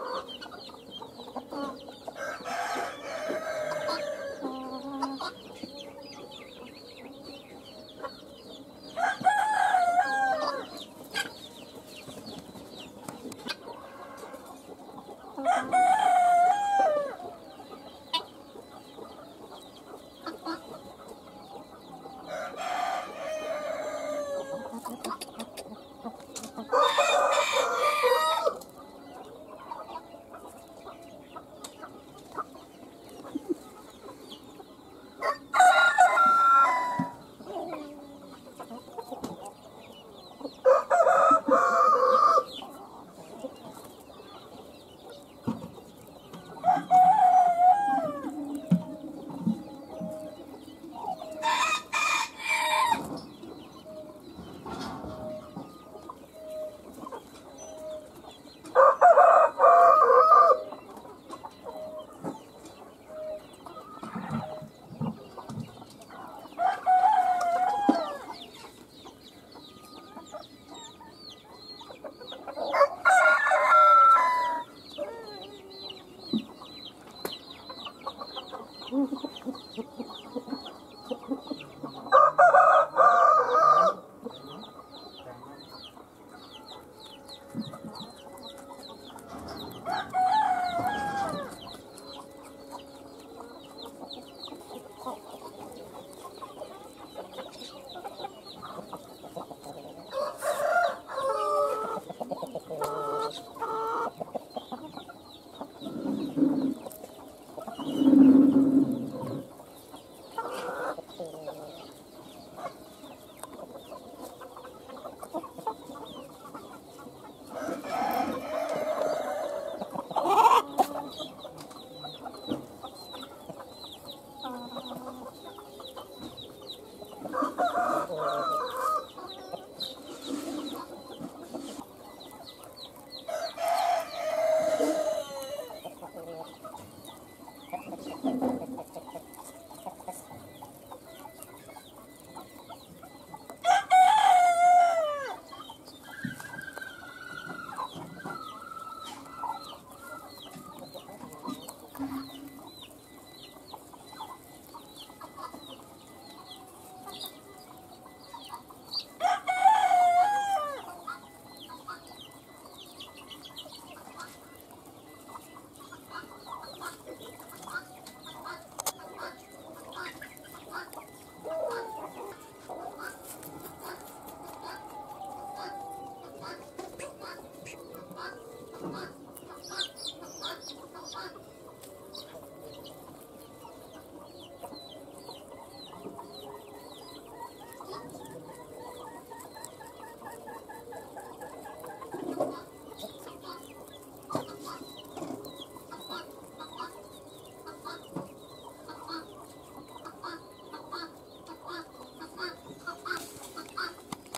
あっ。